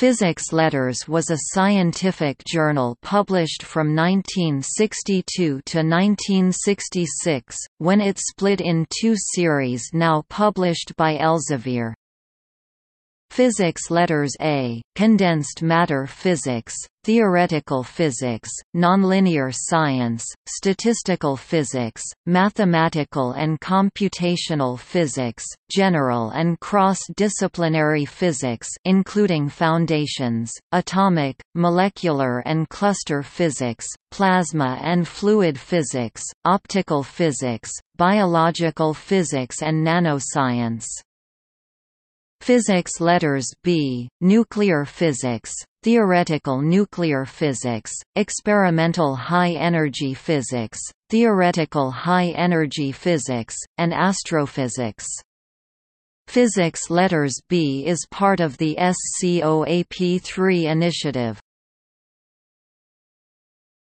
Physics Letters was a scientific journal published from 1962 to 1966, when it split in two series now published by Elsevier. Physics Letters A, Condensed Matter Physics, Theoretical Physics, Nonlinear Science, Statistical Physics, Mathematical and Computational Physics, General and Cross-Disciplinary Physics including Foundations, Atomic, Molecular and Cluster Physics, Plasma and Fluid Physics, Optical Physics, Biological Physics and Nanoscience. Physics Letters B, Nuclear Physics, Theoretical Nuclear Physics, Experimental High-Energy Physics, Theoretical High-Energy Physics, and Astrophysics. Physics Letters B is part of the SCOAP3 initiative.